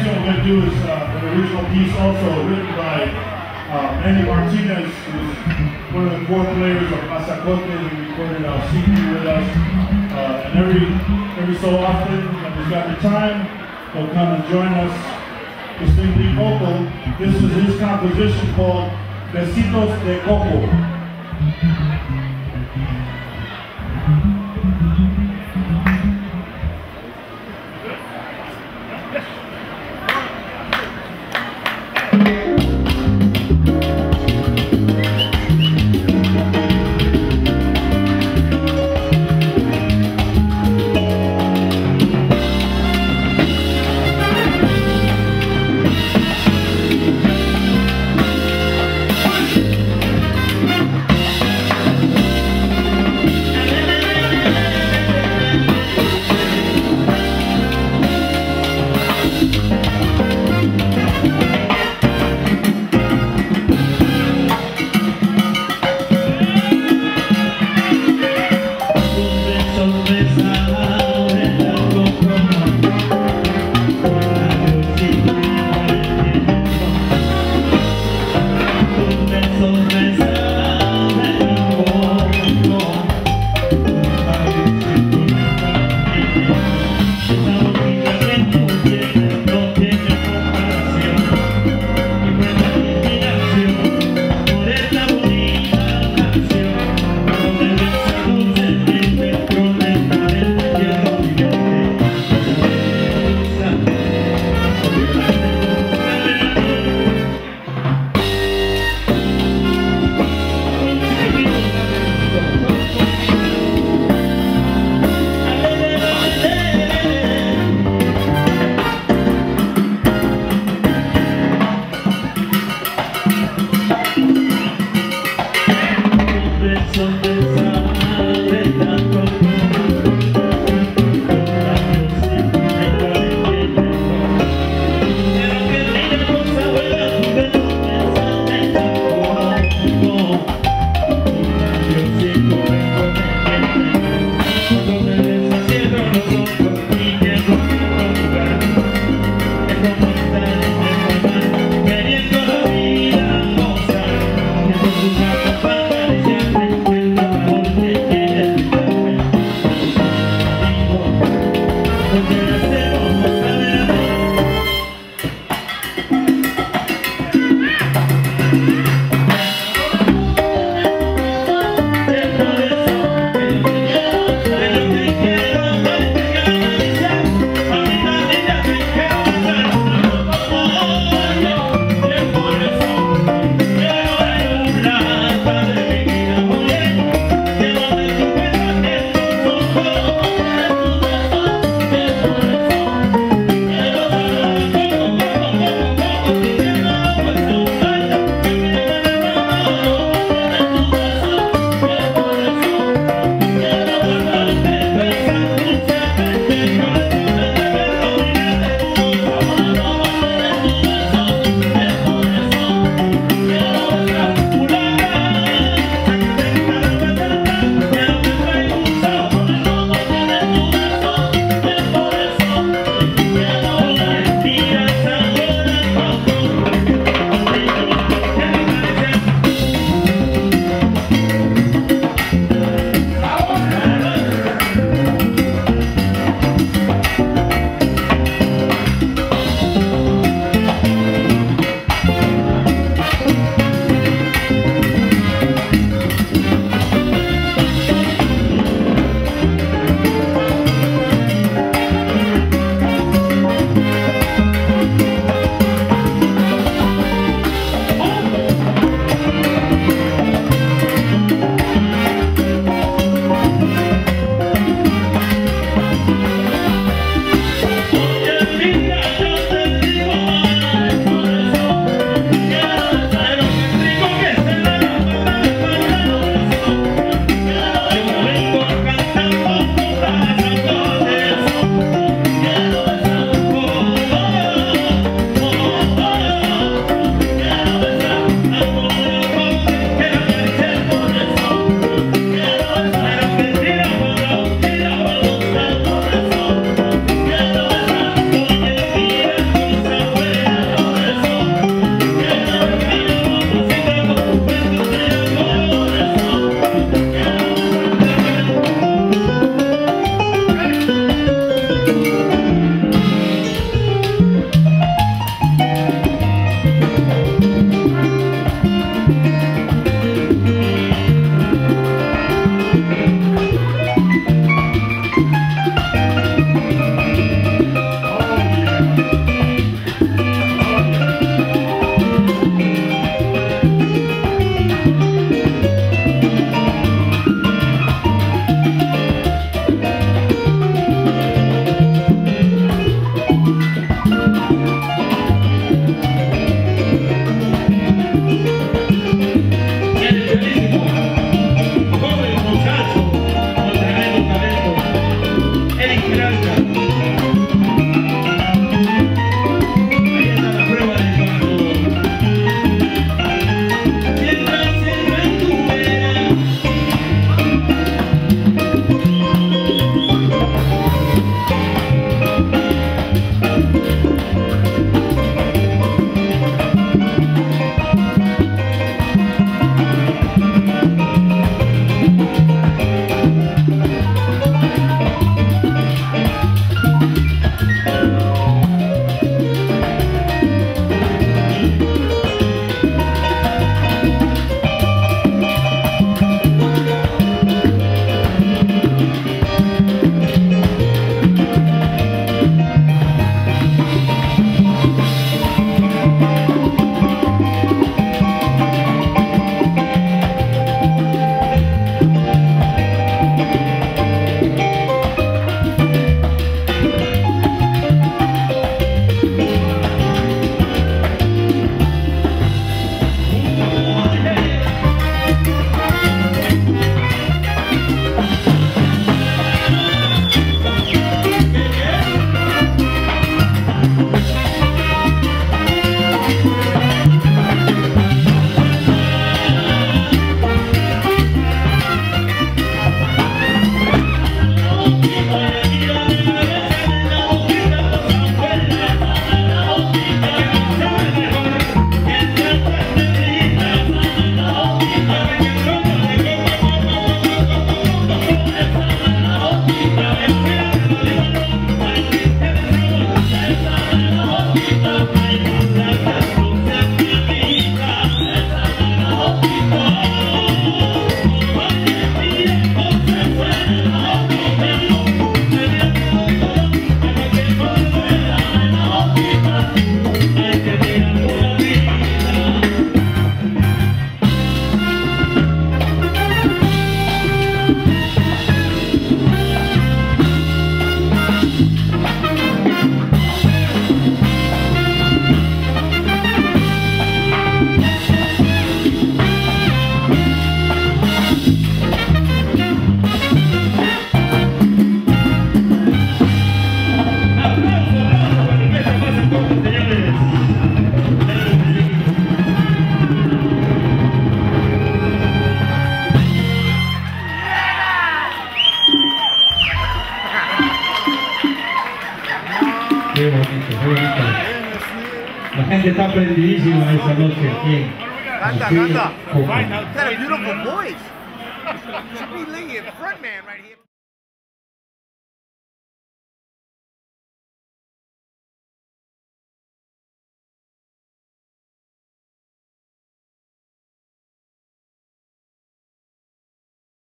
next thing we're going to do is uh, an original piece also written by uh, Manny Martinez, who's one of the core players of Mazacote. He recorded our CD with us. Uh, and every, every so often, when he's got the time, he'll come and join us. Thing, Lee Coco, this is his composition called Besitos de Coco. Gente está prendidísima esa noche aquí. Canta, canta. Beautiful voice. Should be leading front man right here.